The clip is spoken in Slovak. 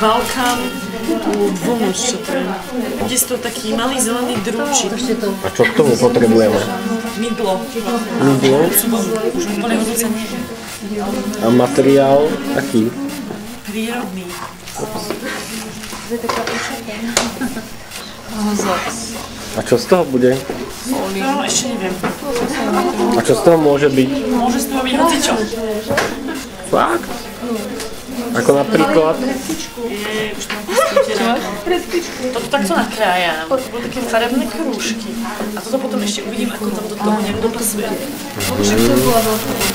Balkán Vomus, čo to je. To taký malý zelený drúčik. A čo k tomu potrebujeme? Mydlo. Mydlo Už úplne a materiál aký? Prírodný. A čo z toho bude? No, ešte neviem. A čo z toho môže byť? Môže z toho byť hocičo. Fakt? Ako napríklad? To takto nakrájam. To budú také farebné krúžky. A toto potom ešte uvidím, ako tam do toho. Však to veľká.